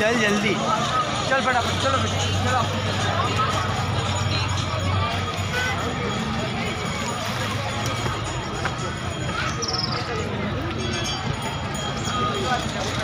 चल जल्दी। चल बेटा चलो चलो। Thank